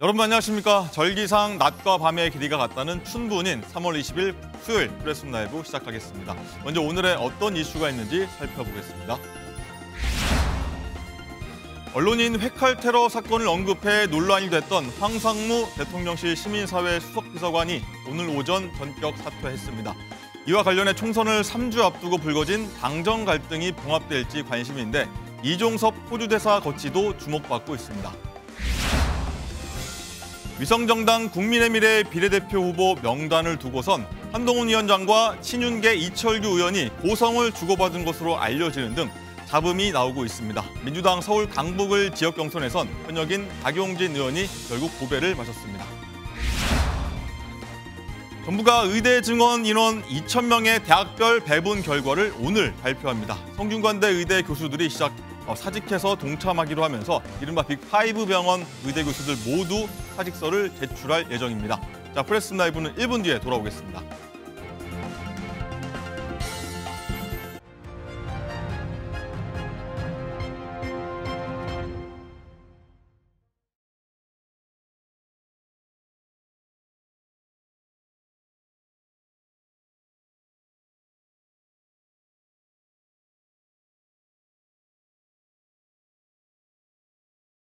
여러분 안녕하십니까. 절기상 낮과 밤의 길이가 같다는 춘분인 3월 20일 수요일 프레스룸 라이브 시작하겠습니다. 먼저 오늘의 어떤 이슈가 있는지 살펴보겠습니다. 언론인 회칼 테러 사건을 언급해 논란이 됐던 황상무 대통령실 시민사회 수석비서관이 오늘 오전 전격 사퇴했습니다. 이와 관련해 총선을 3주 앞두고 불거진 당정 갈등이 봉합될지 관심인데 이종섭 호주대사 거치도 주목받고 있습니다. 위성정당 국민의 미래 비례대표 후보 명단을 두고선 한동훈 위원장과 친윤계 이철규 의원이 고성을 주고받은 것으로 알려지는 등 잡음이 나오고 있습니다. 민주당 서울 강북을 지역 경선에선 현역인 박용진 의원이 결국 고배를 마셨습니다. 정부가 의대 증원 인원 2천 명의 대학별 배분 결과를 오늘 발표합니다. 성균관대 의대 교수들이 시작 어, 사직해서 동참하기로 하면서 이른바 빅5 병원 의대 교수들 모두 사직서를 제출할 예정입니다. 자, 프레스 라이브는 1분 뒤에 돌아오겠습니다.